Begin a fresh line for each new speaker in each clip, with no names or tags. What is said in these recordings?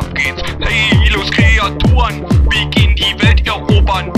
ab geht's. Hey, los Kreaturen, wir
gehen die Welt erobern.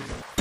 Nation.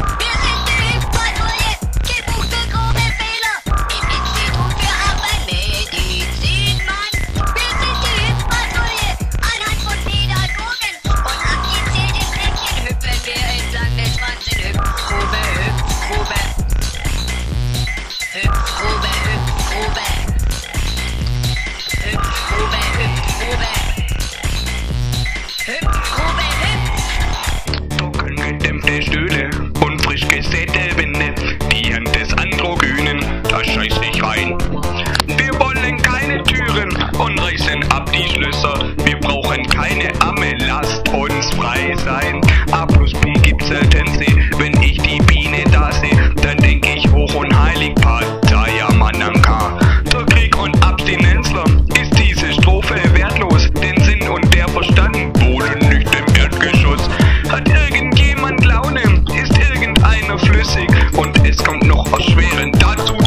sein. A plus B gibt selten C. Wenn ich die Biene da seh, dann denk ich hoch und heilig Partei am anderen K. Zur Krieg und Abstinenzler ist diese Strophe wertlos. Den Sinn und der Verstand wohnen nicht im Erdgeschoss. Hat irgendjemand Laune, ist irgendeiner flüssig und es kommt noch erschwerend dazu.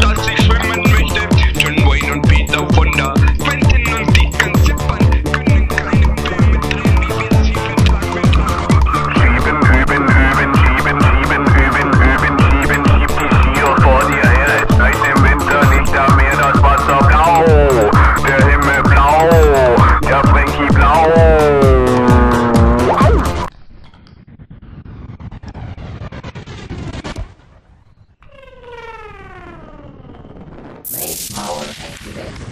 today.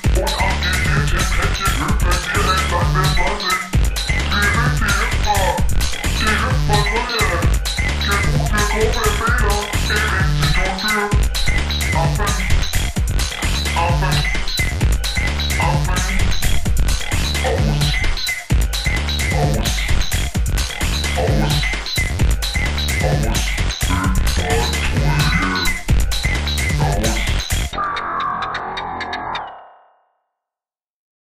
Almost